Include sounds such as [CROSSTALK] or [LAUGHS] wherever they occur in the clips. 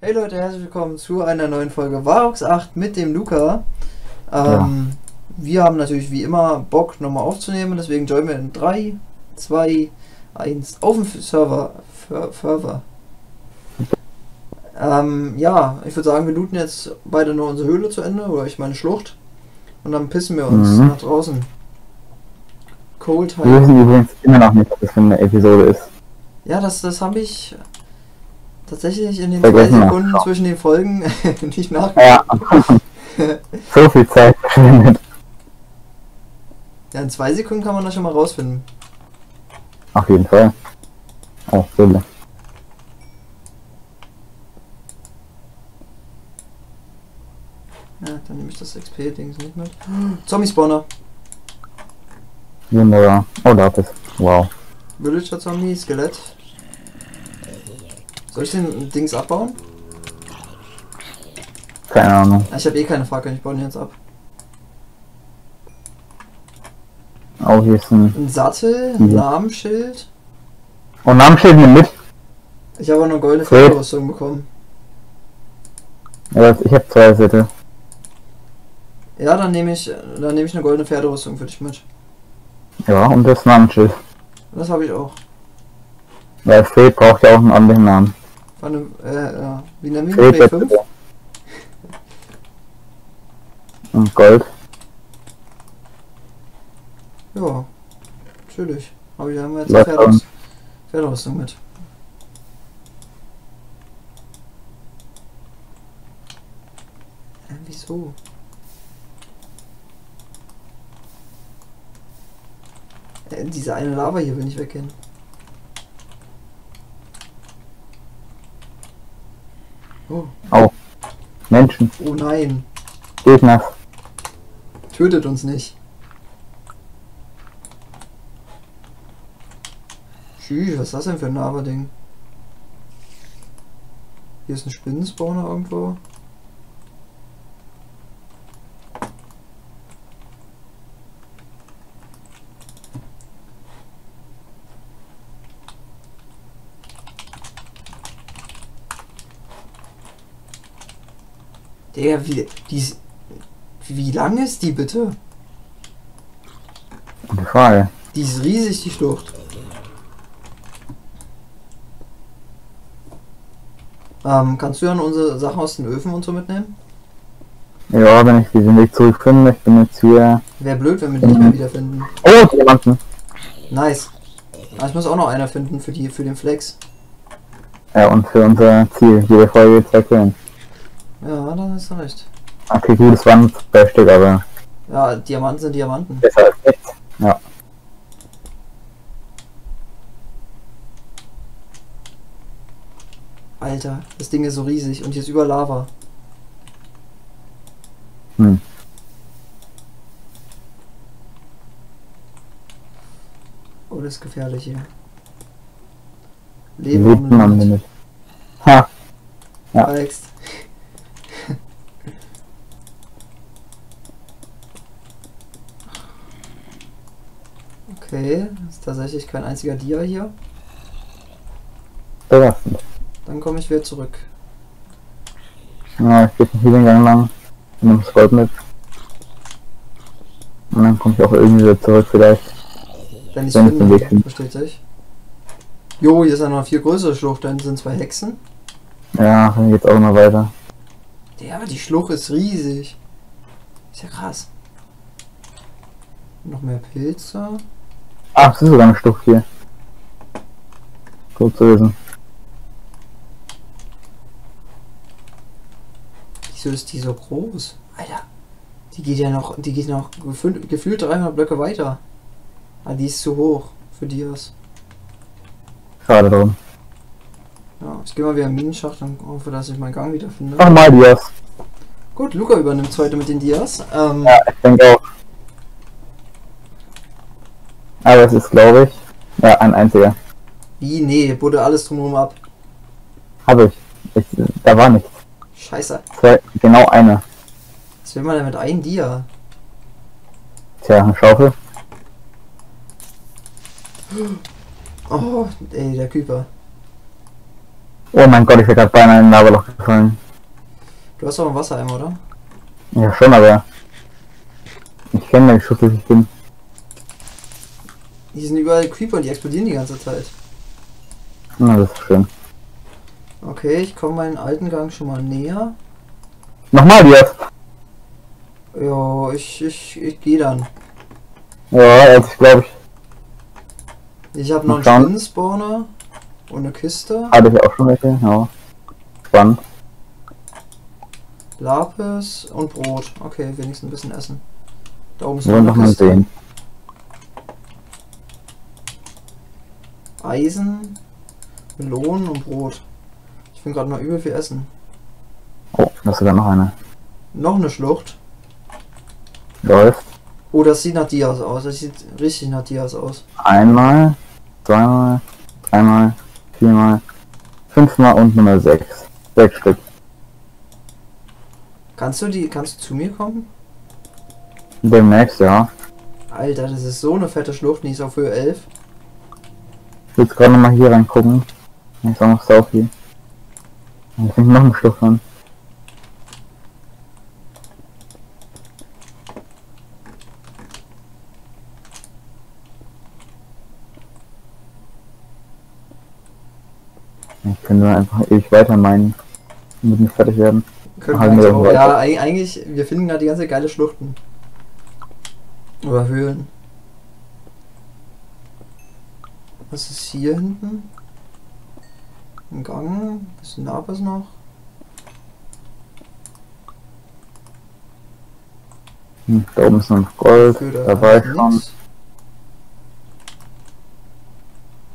Hey Leute, herzlich willkommen zu einer neuen Folge Varox 8 mit dem Luca. Ähm, Wir haben natürlich wie immer Bock nochmal aufzunehmen, deswegen joinen wir in 3, 2, 1 auf dem Server. Fer- Server. Ähm, ja, ich würde sagen, wir looten jetzt beide noch unsere Höhle zu Ende, oder ich meine Schlucht. Und dann pissen wir uns Mhm. nach draußen. Cold Wir High. wissen übrigens immer noch nicht, was das für eine Episode ist. Ja, das, das habe ich tatsächlich in den Vergessen zwei wir. Sekunden zwischen den Folgen [LAUGHS] nicht nachgeguckt. Ja. [LAUGHS] so viel Zeit verschwendet. Ja, in zwei Sekunden kann man das schon mal rausfinden. Auf jeden Fall. Oh, Brille. Ja, dann nehme ich das XP-Dings nicht mit. [GASPS] Zombie-Spawner. Wunderbar. Oh, da ist Wow. Villager-Zombie, Skelett. Soll ich den Dings abbauen? Keine Ahnung. Ja, ich habe eh keine Fackeln, ich baue den jetzt ab. Oh, hier ist ein. Ein Sattel, ein Mhm. Namensschild. Oh, Namensschild nimm mit. Ich habe auch eine goldene. Federrüstung bekommen. Ja, ich habe zwei Sätze. Ja, dann nehme ich, dann nehme ich eine goldene Pferderüstung für dich mit. Ja, und das Namensschild. Das habe ich auch. Ja, Fred braucht ja auch einen anderen Namen. War eine, äh. Wie Fred ihn? wird 5? Und Gold. Ja, natürlich. Aber wir haben jetzt eine Pferderüst Pferderüstung mit. Äh, wieso? Äh, diese eine Lava hier will nicht weggehen. Oh, Menschen. oh nein, Gegner. tötet uns nicht. Tschüss, was ist das denn für ein Lava-Ding? Hier ist ein Spinnenspawner irgendwo. Der, wie, die ist, wie lang ist die bitte? Gute Frage. Die ist riesig, die Schlucht. Ähm, kannst du dann unsere Sachen aus den Öfen und so mitnehmen? Ja, wenn ich diesen Weg zurückfinde, ich bin jetzt hier. Wäre blöd, wenn wir die nicht mehr wiederfinden. Oh, Diamanten. Nice. Aber ich muss auch noch einer finden für die, für den Flex. Ja, und für unser Ziel, jede Folge zwei Quellen. Ja, dann ist er recht. Okay, gut, es waren zwei Stück, aber Ja, Diamanten sind Diamanten. besser als nichts. Ja. Alter, das Ding ist so riesig und hier ist über Lava. Hm. Oh, das ist gefährlich hier. Leben Leben am. Limit. Ha! Ja. Alex. Okay, ist tatsächlich kein einziger Dia hier. Belastend. Dann komme ich wieder zurück. Ja, ich gehe hier den Gang lang. Ich nehme das Gold mit. Und dann komme ich auch irgendwie wieder zurück vielleicht. Wenn ich Wenn ich den Weg finde, finde. versteht sich. Jo, hier ist ja noch eine viel größere Schlucht, da sind zwei Hexen. Ja, dann geht's auch noch weiter. Ja, aber die Schlucht ist riesig. Ist ja krass. Noch mehr Pilze. Ach, es ist sogar eine Stufe hier. Gut zu wissen. Wieso ist die so groß? Alter. Die geht ja noch, die geht noch gefühlt, gefühlt 300 Blöcke weiter. Ah, die ist zu hoch für Dias. Schade drum. Ja, ich gehe mal wieder in den Minenschacht und hoffe, dass ich meinen Gang wiederfinde. Nochmal Dias. Gut, Luca übernimmt heute mit den Dias. Ähm, Ja, ich denke auch. Aber es ist, glaube ich, ja, ein einziger. Wie? Nee, wurde alles drumherum ab. Habe ich. ich. Da war nichts. Scheiße. Zwei, genau eine. Was will man denn mit einem Dia? Tja, eine Schaufel. Oh, ey, der Küper. Oh mein Gott, ich bin gerade beinahe in ein Laberloch gefallen. Du hast doch einen Wassereimer, oder? Ja, schon, aber. Ich kenne den Schuss, ich bin. Hier sind überall Creeper, die explodieren die ganze Zeit. Na, das ist schön. Okay, ich komme meinen alten Gang schon mal näher. Nochmal jetzt! Ja, ich, ich, ich gehe dann. Ja, jetzt glaube ich. Ich habe noch einen. Spinnenspawner und eine Kiste. Hatte ich auch schon welche, ja. Spannend. Lapis und Brot. Okay, wenigstens ein bisschen essen. Da oben ist noch eine Kiste. sehen. Eisen, Melonen und Brot. Ich bin gerade mal übel viel essen. Oh, da ist sogar noch eine. Noch eine Schlucht. Läuft. Oh, das sieht nach Dias aus. Das sieht richtig nach Dias aus. Einmal, zweimal, dreimal, viermal, fünfmal und Nummer sechs. Sechs Stück. Kannst du die, kannst du zu mir kommen? Demnächst, ja. Alter, das ist so eine fette Schlucht, die ist auf Höhe 11. Ich will jetzt gerade nochmal hier reingucken. Ich ist auch noch sau viel. Ich finde noch eine Schlucht an. Ich könnte einfach ewig weiter meinen. Mit nicht fertig werden. Können wir wir auch. Ja, eig- eigentlich, wir finden gerade die ganze geile Schluchten. Oder Höhlen. Was ist hier hinten? Ein Gang, bisschen Lapis noch. Hm, da oben ist noch Gold. Da war ich schon.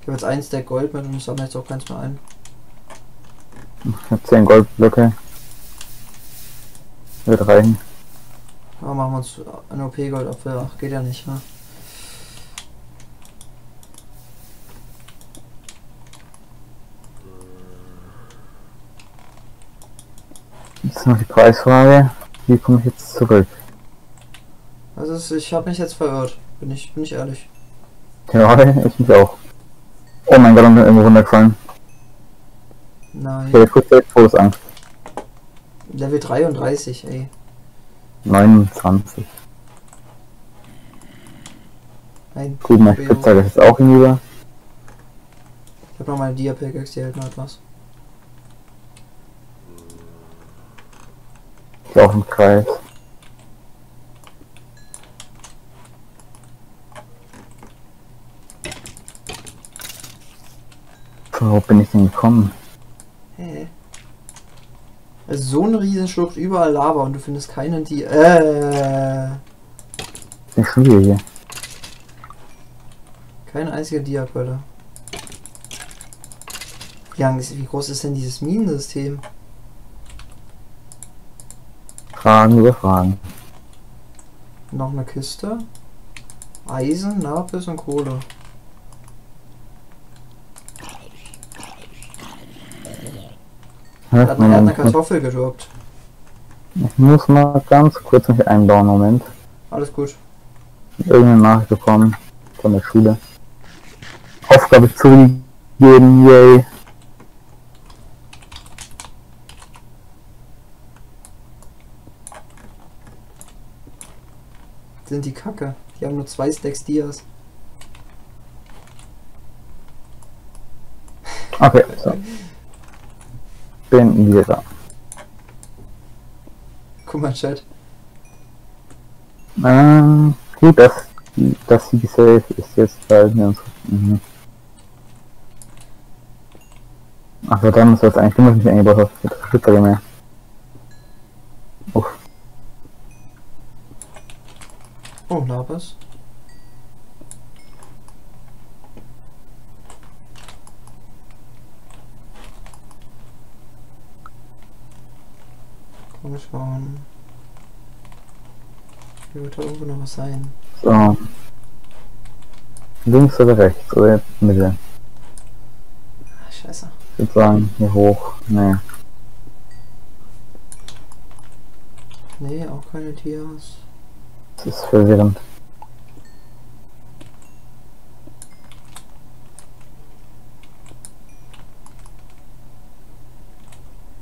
Ich habe jetzt ein Stack Gold mit und ich sammle jetzt auch keins mehr ein. Ich habe 10 Goldblöcke. Wird reichen. Aber machen wir uns ein OP-Goldapfel. Ach, geht ja nicht, ne? Jetzt ist noch die Preisfrage. Wie komme ich jetzt zurück? Also ich habe mich jetzt verirrt. Bin ich, bin ich ehrlich. Ja, ich mich auch. Oh mein Gott, und bin irgendwo runtergefallen. Ich Nein. hatte kurz Todesangst. Level 33, ey. 29. Nein. Gut, mein Spitzhacke ist jetzt auch hinüber. Ich habe noch meine Dia-Pickaxe, die hält noch etwas. Ich laufe im Kreis. Wo bin ich denn gekommen? Hä? Also so eine Riesenschlucht, überall Lava und du findest keinen Dia. Äh. Ich schon wieder hier? Keine einzige Dia-Quelle. Wie, lang ist- wie groß ist denn dieses Minensystem? Fragen über Fragen. Noch eine Kiste. Eisen, Lapis und Kohle. Er hat, man er hat eine. Kartoffel gedroppt. Ich muss mal ganz kurz mich einbauen, Moment. Alles gut. Irgendeine Nachricht bekommen von der Schule. Aufgabe zugegeben, yay. Sind die Kacke. Die haben nur zwei Stacks Dias. Okay, so. Bin wieder da. Guck mal, Chat. Ähm, gut, das, das die Safe ist jetzt bei mir. Mhm. Ach, verdammt, das ist eigentlich dumm, dass ich mich eingebaut. Jetzt Schützer mehr. Oh, Lapis. Komm schon. Hier wird da irgendwo noch was sein. so. Links oder rechts oder Mitte? Ah, scheiße. Ich würde sagen, hier hoch. Nee. Nee, auch keine Dias. Das ist verwirrend.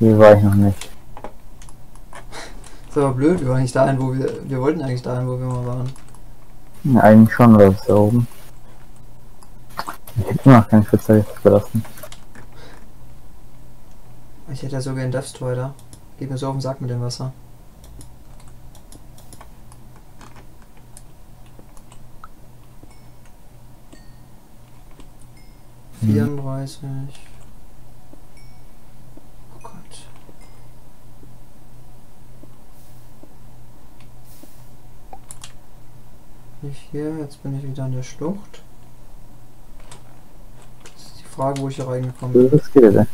Hier war ich noch nicht. ist aber blöd, wir waren nicht dahin, wo wir. Wir wollten eigentlich dahin, wo wir mal waren. Ja, eigentlich schon, oder ist da oben? Ich hätte immer noch keinen Spezialist gelassen. Ich hätte ja sogar einen Death Strider. Geht mir so auf den Sack mit dem Wasser. Mhm. 34. Oh Gott. Nicht hier, jetzt bin ich wieder an der Schlucht. Das ist die Frage, wo ich hier reingekommen bin. Was geht?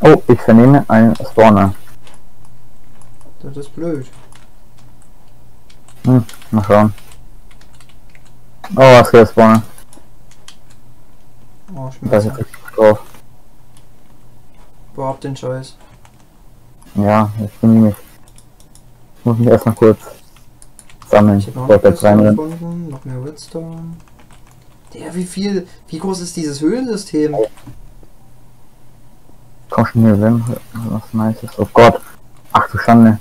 Oh, ich vernehme einen Spawner. Das ist blöd. Hm, mal schauen. Oh, was geht der Spawner? Oh, Schmerz. drauf. Boah, ab den Scheiß. Ja, ich bin mich. Ich muss mich erstmal kurz sammeln, Ich habe noch jetzt reinrenne. gefunden, noch mehr Redstone. Der, wie viel, wie groß ist dieses Höhlensystem? Komm schon hier rein, was nice ist. Oh Gott. Ach du Schande.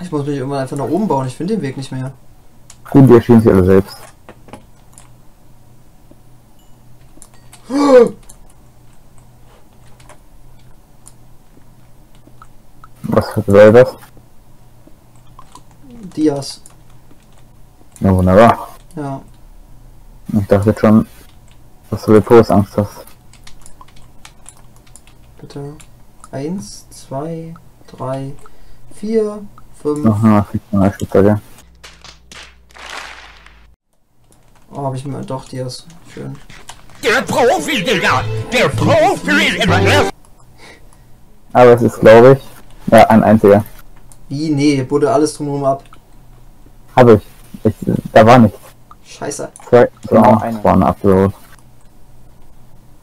Ich muss mich irgendwann einfach nach oben bauen, ich finde den Weg nicht mehr. Gut, die erschien sich alle selbst. Was bedeutet das? Dias. Ja, wunderbar. Ja. Ich dachte schon, dass du Todesangst hast. Bitte. Eins, zwei, drei, vier, fünf. Noch eine Spezialist. Oh, habe ich mir doch Dias. Schön. Der Profi, Digga! Der Profi! Aber es ist, glaube ich, ja, ein einziger. Wie? Nee, wurde alles drumherum ab. Habe ich. ich. Da war nichts. Scheiße. Zwei, Genau, genau, ein Upload.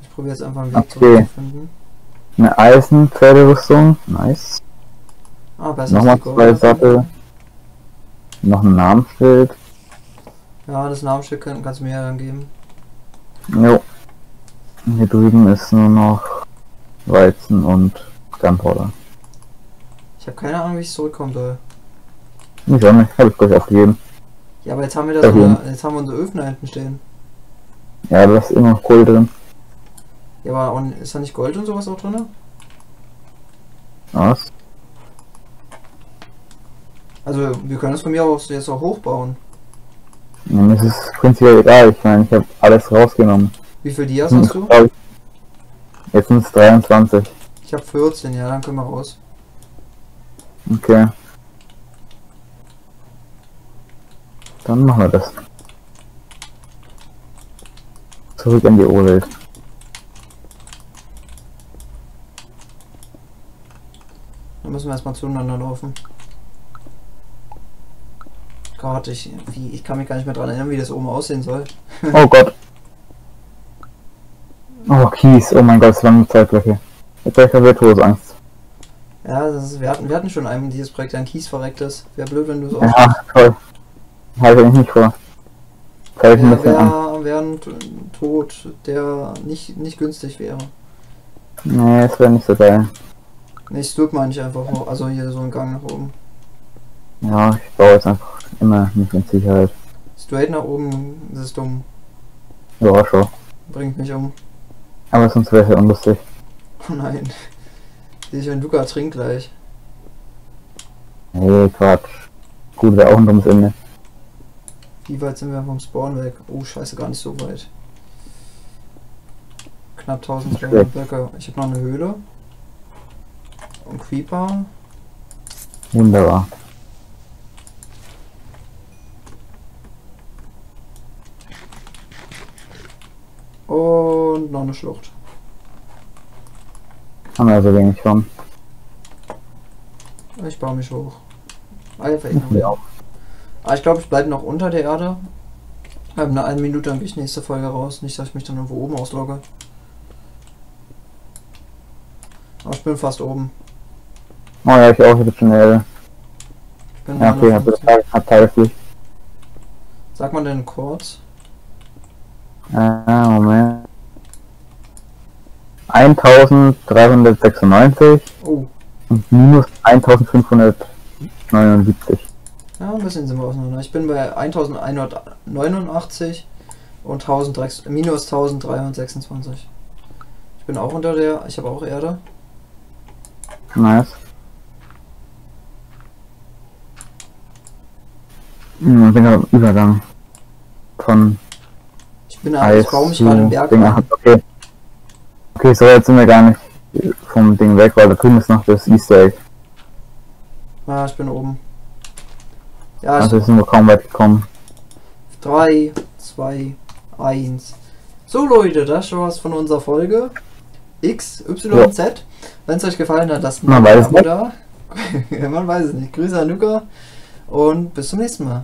Ich probiere jetzt einfach einen Weg Okay. zurückzufinden. Eine Eisen-Pferderüstung. Nice. Ah, besser Nochmal zwei. Sattel. Noch ein Namensschild. Ja, das Namensschild kann, kannst du mir ja dann geben. Jo. Hier drüben ist nur noch Weizen und Gunpowder. Ich habe keine Ahnung, wie ich zurückkommen soll. Ich auch nicht, habe ich gleich aufgegeben. Ja, aber jetzt haben wir da so eine, jetzt haben wir unsere Öfen da hinten stehen. Ja, da ist immer noch Kohle drin. Ja, aber und ist da nicht Gold und sowas auch drin? Was? Also, wir können es von mir aus jetzt auch hochbauen. Ja, mir ist es prinzipiell egal. Ich meine, ich habe alles rausgenommen. Wie viel Dias hast du? Jetzt sind es 23. Ich habe 14, ja, dann können wir raus. Okay. Dann machen wir das. Zurück in die Urwelt. Dann müssen wir erstmal zueinander laufen. Gott, ich, wie, ich kann mich gar nicht mehr dran erinnern, wie das oben aussehen soll. Oh Gott. Oh, Kies. Oh mein Gott, nur zwei Blöcke. Jetzt habe ich ja Virtuosangst. Ja, das ist, wir, hatten, wir hatten schon einmal dieses Projekt, ein Kies verreckt ist. Wäre blöd, wenn du es auch. Ja, toll. Habe ich nicht vor. Habe ich ein bisschen Angst. wäre wär ein Tod, der nicht, nicht günstig wäre. Nee, es wäre nicht so geil. Nee, Stirb meine ich einfach hoch. Also hier so ein Gang nach oben. Ja, ich baue jetzt einfach immer nicht in Sicherheit. Straight nach oben das ist dumm. Ja, schon. Bringt mich um. Aber sonst wäre es ja unlustig. Oh nein. Ich, wenn Luca trinkt gleich. Nee, Quatsch. Gut, wäre auch ein dummes Ende. Wie weit sind wir vom Spawn weg? Oh, scheiße, gar nicht so weit. Knapp 1200 Blöcke. Ich habe noch eine Höhle. Und Creeper. Wunderbar. Und noch eine Schlucht. Haben wir also wenig von. Ich baue mich hoch. Einfach Ja. ignorieren. Aber ich glaube, ich bleibe noch unter der Erde. Ähm, nach einer Minute dann gehe ich nächste Folge raus. Nicht, dass ich mich dann irgendwo oben auslogge. Aber ich bin fast oben. Oh ja, ich auch, ich hab schon eine Ich bin Ja, okay, hab 59. Tage, hab Tagespflicht. Sagt man denn Chords? Ah, Moment. 1396 Oh, und minus 1579. ja, ein bisschen sind wir auseinander. Ich bin bei 1189 und 1000, minus 1326. Ich bin auch unter der, ich habe auch Erde. Nice. Hm, bin am Übergang von Ich bin aber, ich baue mich gerade im Berg Ding. Okay. Okay, so jetzt sind wir gar nicht vom Ding weg, weil da drüben ist noch das Easter Egg. Ja, ich bin oben. Ja, Also ich, sind wir kaum weit gekommen. 3, 2, 1. So Leute, das war's von unserer Folge. X, Y, Z. Wenn es euch gefallen hat, lasst ein Abo da. Ja, Man weiß es [LAUGHS] nicht. Grüße an Luca und bis zum nächsten Mal.